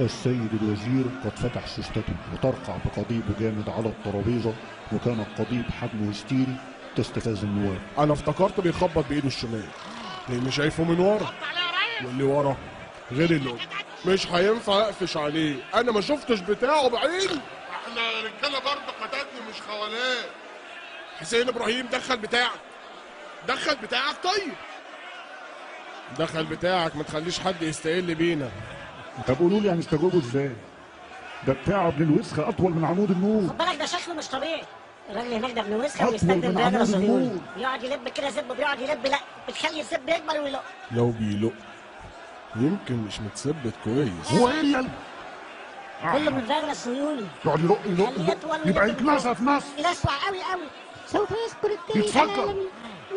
السيد الوزير قد فتح سوستته وترقع بقضيبه جامد على الترابيزة وكان القضيب حجمه هستيري تستفاز النواب أنا افتكرت بيخبط بإيده الشمال. لاني شايفه من ورا؟ واللي ورا غير اللي قدام مش هينفع أقفش عليه. أنا ما شفتش بتاعه بعيني. إحنا رجاله برضه قتلني مش خوالات حسين إبراهيم دخل بتاعك. دخل بتاعك طيب. دخل بتاعك ما تخليش حد يستقل بينا. طب قولوا لي هنستجوبه إزاي؟ ده بتاع ابن الوسخة أطول من عمود النور. خد بالك ده شكله مش طبيعي. الراجل هناك ده ابن وسخه أطول ويستخدم من فياجرا عمود صهيوني النور. يقعد يلب كده زب بيقعد يلب لا بتخلي الزب يكبر ويلق. لو بيلق يمكن مش متثبت كويس. هو إيه اللي كله من فياجرا الصهيوني يقعد يلق يلق يبقى ويلب. يتنسى في نص يلسوع قوي قوي. سوف يذكر التاريخ. العالمي.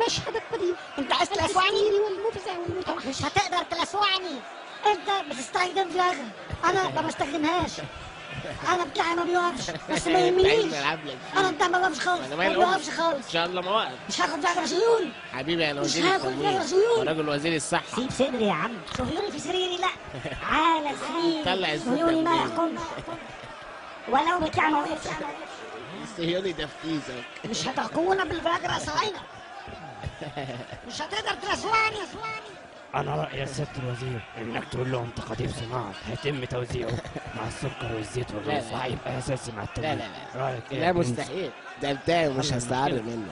مشهد القديم انت عايز تلسوعني الهستيري والمفزع والمتوحش مش هتقدر تلسوعني انت بتستخدم فياجرا أنا ما بستخدمهاش. أنا بتاعي ما بيقفش. بس ما يهمنيش. أنا بتاعي ما بيقفش خالص. ما بيقفش. خالص. إن شاء الله ما واقف مش هاخد فياجرا صهيوني حبيبي أنا مش وزير هاخد التموين فياجرا صهيوني وراجل وزير الصحة. سيب صدري يا عم. صهيوني في سريري لا. على سريري. طلع صهيوني ما؟ يحكمش. ولو بتاع ما وقفش. الصهيوني ده في كيسك مش هتحكمونا بالفجر يا صهاينة مش هتقدر تلسوعني أنا رأيي يا سيادة الوزير إنك تقول لهم تقاديم صناعة. هيتم توزيعه مع السكر والزيت والرز. هيبقى أساسي مع لا التموين لا. لا مستحيل. ده بتاعي ومش هستعر. منه.